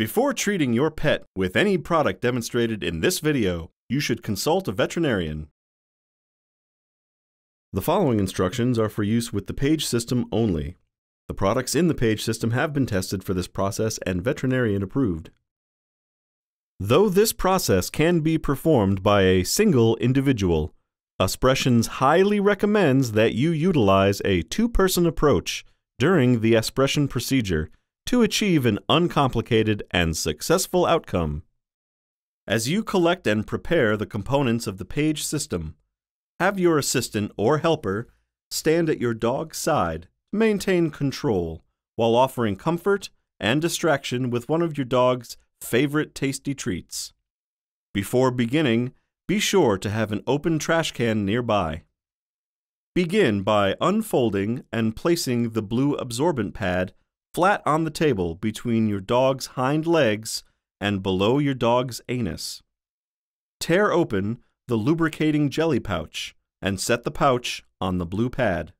Before treating your pet with any product demonstrated in this video, you should consult a veterinarian. The following instructions are for use with the PAGE system only. The products in the PAGE system have been tested for this process and veterinarian approved. Though this process can be performed by a single individual, Asspressions highly recommends that you utilize a two-person approach during the Asspression procedure to achieve an uncomplicated and successful outcome. As you collect and prepare the components of the PAGE system, have your assistant or helper stand at your dog's side to maintain control while offering comfort and distraction with one of your dog's favorite tasty treats. Before beginning, be sure to have an open trash can nearby. Begin by unfolding and placing the blue absorbent pad flat on the table between your dog's hind legs and below your dog's anus. Tear open the lubricating jelly pouch and set the pouch on the blue pad.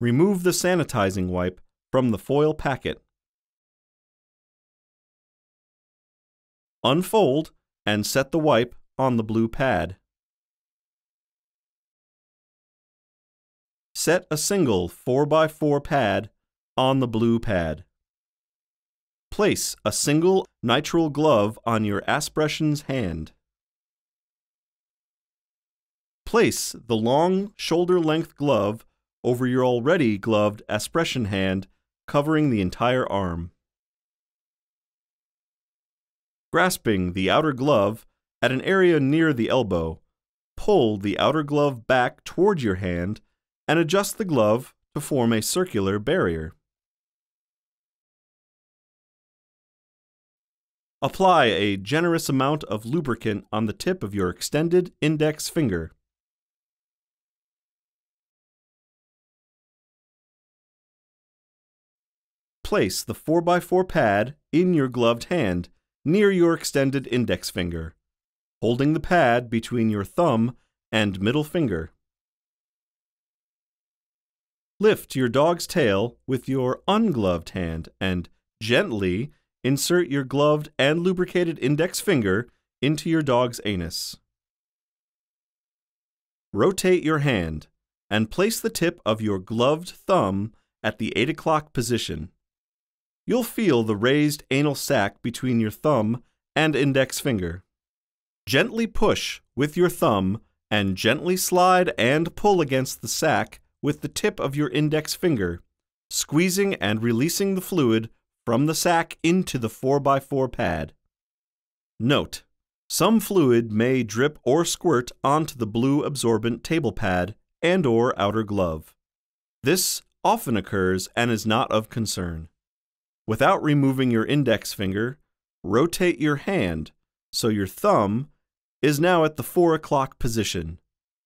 Remove the sanitizing wipe from the foil packet. Unfold and set the wipe on the blue pad. Set a single 4x4 pad on the blue pad. Place a single nitrile glove on your Asspression's hand. Place the long shoulder-length glove over your already gloved Asspression hand, covering the entire arm grasping the outer glove at an area near the elbow. Pull the outer glove back toward your hand and adjust the glove to form a circular barrier. Apply a generous amount of lubricant on the tip of your extended index finger. Place the 4x4 pad in your gloved hand near your extended index finger, holding the pad between your thumb and middle finger. Lift your dog's tail with your ungloved hand and gently insert your gloved and lubricated index finger into your dog's anus. Rotate your hand and place the tip of your gloved thumb at the 8 o'clock position you'll feel the raised anal sac between your thumb and index finger. Gently push with your thumb and gently slide and pull against the sac with the tip of your index finger, squeezing and releasing the fluid from the sac into the 4x4 pad. Note, some fluid may drip or squirt onto the blue absorbent table pad and or outer glove. This often occurs and is not of concern. Without removing your index finger, rotate your hand so your thumb is now at the 4 o'clock position,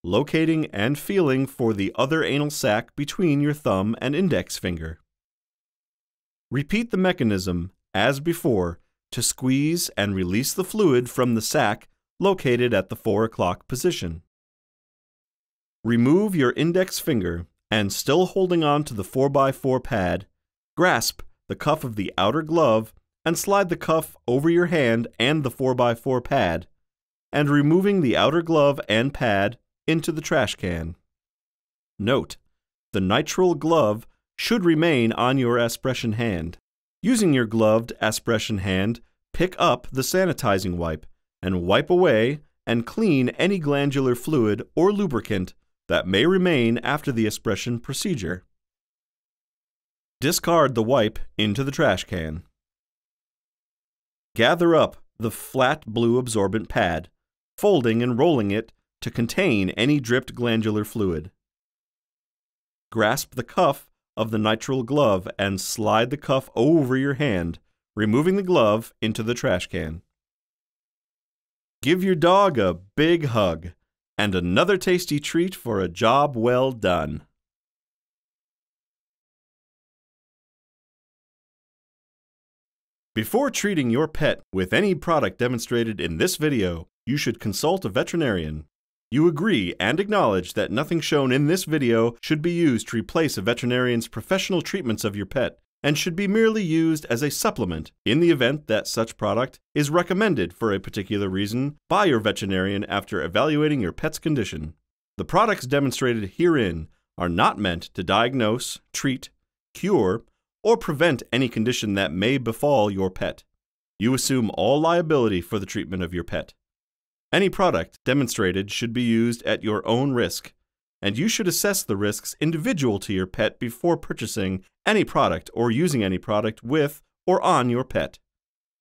locating and feeling for the other anal sac between your thumb and index finger. Repeat the mechanism, as before, to squeeze and release the fluid from the sac located at the 4 o'clock position. Remove your index finger and still holding on to the 4x4 pad, grasp the cuff of the outer glove and slide the cuff over your hand and the 4x4 pad, and removing the outer glove and pad into the trash can. Note, the nitrile glove should remain on your Asspression hand. Using your gloved Asspression hand, pick up the sanitizing wipe and wipe away and clean any glandular fluid or lubricant that may remain after the Asspression procedure. Discard the wipe into the trash can. Gather up the flat blue absorbent pad, folding and rolling it to contain any dripped glandular fluid. Grasp the cuff of the nitrile glove and slide the cuff over your hand, removing the glove into the trash can. Give your dog a big hug and another tasty treat for a job well done. Before treating your pet with any product demonstrated in this video, you should consult a veterinarian. You agree and acknowledge that nothing shown in this video should be used to replace a veterinarian's professional treatments of your pet and should be merely used as a supplement in the event that such product is recommended for a particular reason by your veterinarian after evaluating your pet's condition. The products demonstrated herein are not meant to diagnose, treat, cure, or prevent any condition that may befall your pet. You assume all liability for the treatment of your pet. Any product demonstrated should be used at your own risk, and you should assess the risks individual to your pet before purchasing any product or using any product with or on your pet.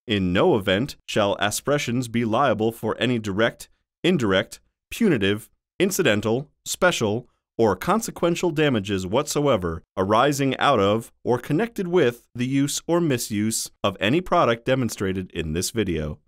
In no event shall Asspressions be liable for any direct, indirect, punitive, incidental, special, or consequential damages whatsoever arising out of or connected with the use or misuse of any product demonstrated in this video.